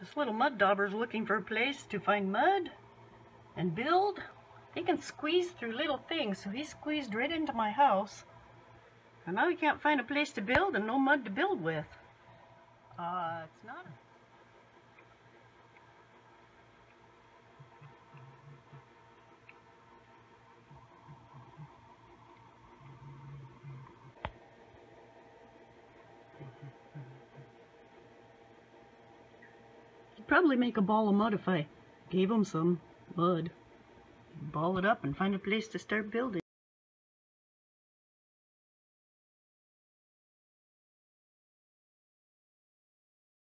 This little mud dauber's looking for a place to find mud and build. He can squeeze through little things, so he squeezed right into my house. And now he can't find a place to build and no mud to build with. Uh, it's not... probably make a ball of mud if I gave him some mud. Ball it up and find a place to start building.